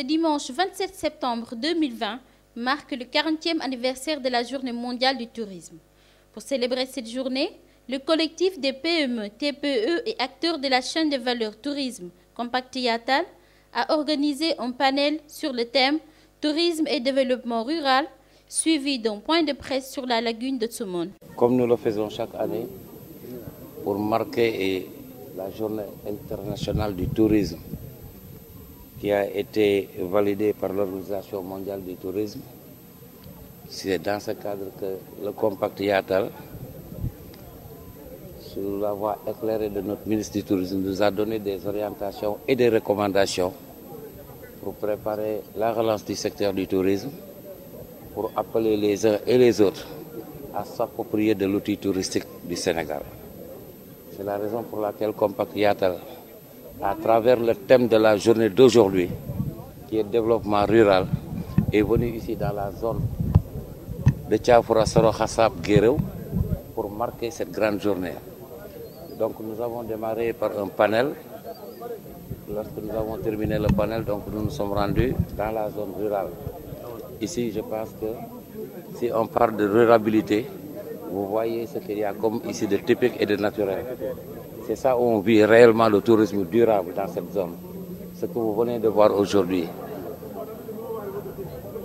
Ce dimanche 27 septembre 2020 marque le 40e anniversaire de la Journée mondiale du tourisme. Pour célébrer cette journée, le collectif des PME, TPE et acteurs de la chaîne de valeur tourisme Compact Yatal a organisé un panel sur le thème Tourisme et développement rural, suivi d'un point de presse sur la lagune de Tsumon. Comme nous le faisons chaque année, pour marquer la journée internationale du tourisme qui a été validée par l'Organisation mondiale du tourisme, c'est dans ce cadre que le Compact Yatal, sous la voie éclairée de notre ministre du Tourisme, nous a donné des orientations et des recommandations pour préparer la relance du secteur du tourisme, pour appeler les uns et les autres à s'approprier de l'outil touristique du Sénégal. C'est la raison pour laquelle Compact Yatal, à travers le thème de la journée d'aujourd'hui, qui est développement rural, est venu ici dans la zone de Tchafoura Khassab pour marquer cette grande journée. Donc nous avons démarré par un panel. Lorsque nous avons terminé le panel, donc nous nous sommes rendus dans la zone rurale. Ici, je pense que si on parle de ruralité, vous voyez ce qu'il y a comme ici de typique et de naturel. C'est ça où on vit réellement le tourisme durable dans cette zone. Ce que vous venez de voir aujourd'hui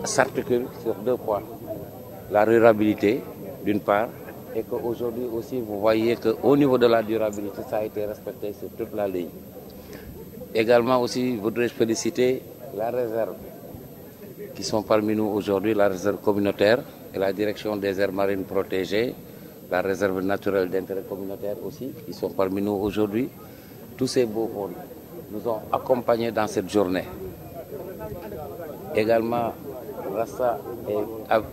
s'articule sur deux points. La ruralité, d'une part, et qu'aujourd'hui aussi, vous voyez qu'au niveau de la durabilité, ça a été respecté sur toute la ligne. Également aussi, voudrais-je féliciter la réserve qui sont parmi nous aujourd'hui, la réserve communautaire et la direction des aires marines protégées, la réserve naturelle d'intérêt communautaire aussi, qui sont parmi nous aujourd'hui. Tous ces beaux fonds nous ont accompagnés dans cette journée. Également, Rasta et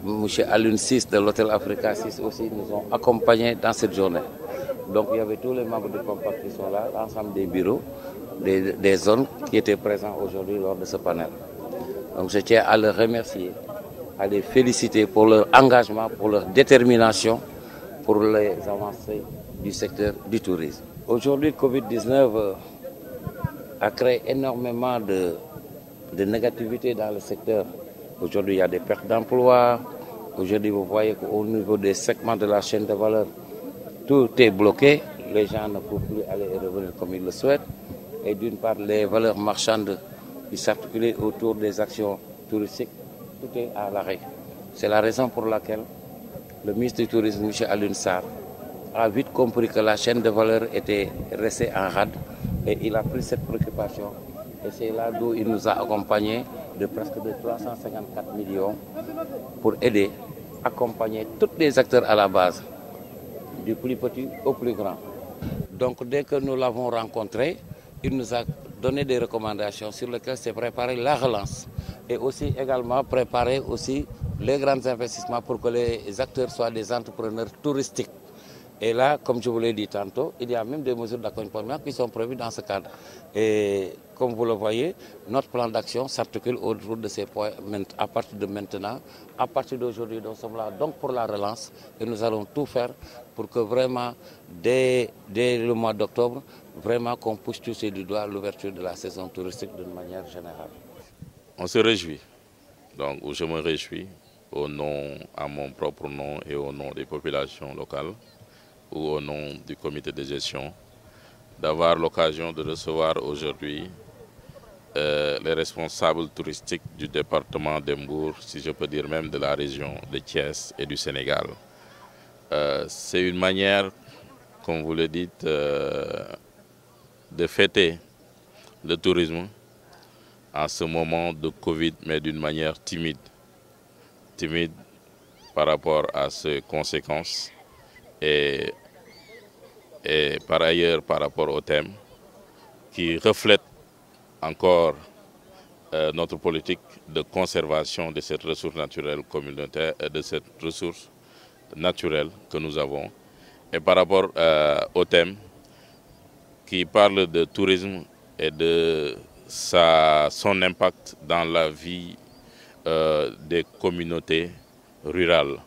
M. Alun 6 de l'hôtel Africa 6 aussi nous ont accompagnés dans cette journée. Donc il y avait tous les membres du compact qui sont là, l'ensemble des bureaux, des, des, zones qui étaient présents aujourd'hui lors de ce panel. Donc je tiens à les remercier, à les féliciter pour leur engagement, pour leur détermination, pour les avancées du secteur du tourisme. Aujourd'hui, Covid-19 a créé énormément de, de négativité dans le secteur. Aujourd'hui, il y a des pertes d'emplois. Aujourd'hui, vous voyez qu'au niveau des segments de la chaîne de valeur, tout est bloqué. Les gens ne peuvent plus aller et revenir comme ils le souhaitent. Et d'une part, les valeurs marchandes qui s'articulent autour des actions touristiques, tout est à l'arrêt. C'est la raison pour laquelle le ministre du Tourisme, M. Alun Sarr, a vite compris que la chaîne de valeur était restée en rade et il a pris cette préoccupation. Et c'est là d'où il nous a accompagnés de presque de 354 millions pour aider, accompagner tous les acteurs à la base, du plus petit au plus grand. Donc dès que nous l'avons rencontré, il nous a donné des recommandations sur lesquelles c'est préparer la relance et aussi également préparer aussi les grands investissements pour que les acteurs soient des entrepreneurs touristiques. Et là, comme je vous l'ai dit tantôt, il y a même des mesures d'accompagnement qui sont prévues dans ce cadre. Et comme vous le voyez, notre plan d'action s'articule autour de ces points à partir de maintenant. À partir d'aujourd'hui, nous sommes là donc pour la relance et nous allons tout faire pour que vraiment, dès, le mois d'octobre, vraiment qu'on puisse toucher du doigt l'ouverture de la saison touristique d'une manière générale. On se réjouit. Donc, je me réjouis au nom, à mon propre nom et au nom des populations locales ou au nom du comité de gestion, d'avoir l'occasion de recevoir aujourd'hui euh, les responsables touristiques du département d'Embourg, si je peux dire même de la région de Thiès et du Sénégal. Euh, C'est une manière, comme vous le dites, euh, de fêter le tourisme en ce moment de Covid, mais d'une manière timide. Timide par rapport à ses conséquences et, par ailleurs par rapport au thème qui reflète encore euh, notre politique de conservation de cette ressource naturelle communautaire, de cette ressource naturelle que nous avons. Et par rapport euh, au thème qui parle de tourisme et de son impact dans la vie euh, des communautés rurales.